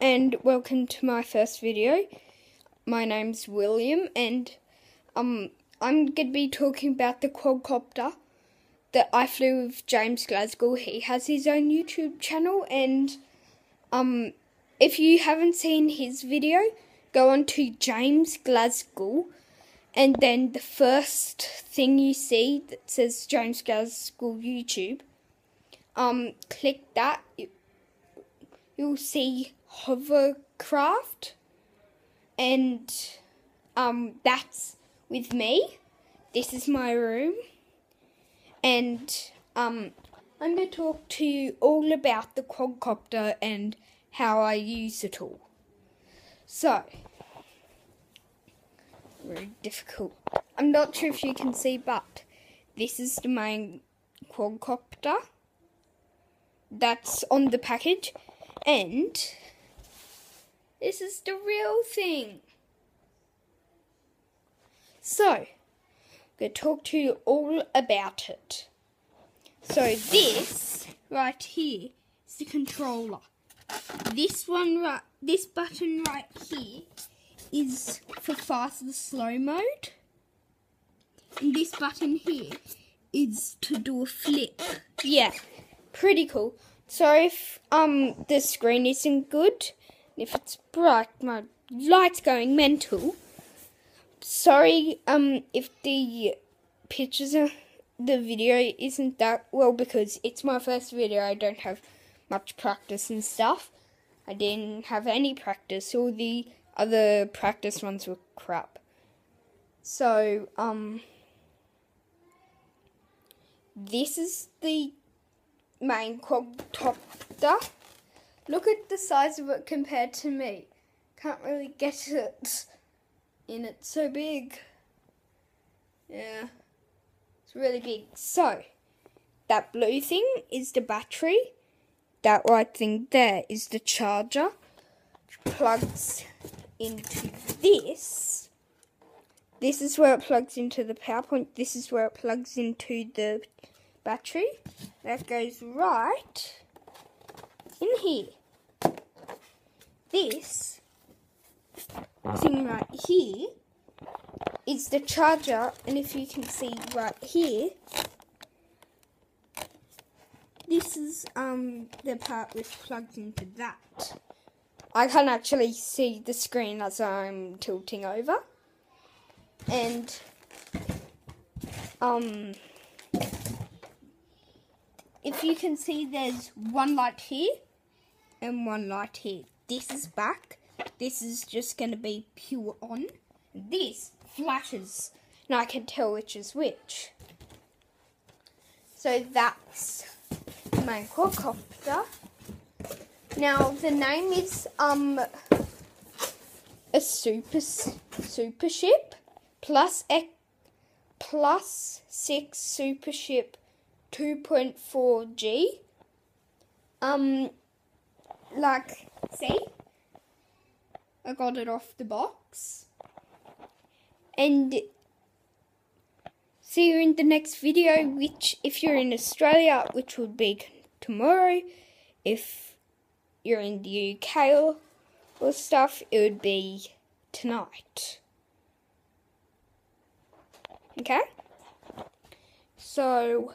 And welcome to my first video. My name's William and um I'm going to be talking about the quadcopter that I flew with James Glasgow. He has his own YouTube channel and um if you haven't seen his video, go on to James Glasgow and then the first thing you see that says James Glasgow YouTube, um click that you'll see hovercraft and um that's with me. This is my room. And um I'm going to talk to you all about the quadcopter and how I use it all. So very difficult. I'm not sure if you can see but this is the main quadcopter that's on the package. And this is the real thing. So, I'm going to talk to you all about it. So this right here is the controller. This one right, this button right here is for fast and slow mode. And this button here is to do a flip. Yeah, pretty cool. Sorry if um the screen isn't good. If it's bright, my light's going mental. Sorry um if the pictures of the video isn't that well because it's my first video. I don't have much practice and stuff. I didn't have any practice. All the other practice ones were crap. So um this is the main quadcopter. Look at the size of it compared to me. Can't really get it in. It's so big. Yeah, it's really big. So, that blue thing is the battery. That white thing there is the charger. Plugs into this. This is where it plugs into the PowerPoint. This is where it plugs into the battery that goes right here. This thing right here is the charger, and if you can see right here, this is um the part which plugs into that. I can't actually see the screen as I'm tilting over. And um if you can see there's one light here and one light here. This is back. This is just going to be pure on. This flashes. Now I can tell which is which. So that's my quadcopter. Now the name is um a super super ship plus X plus six super ship 2.4G. Um, like, see? I got it off the box. And see you in the next video, which, if you're in Australia, which would be tomorrow, if you're in the UK or, or stuff, it would be tonight. Okay? So.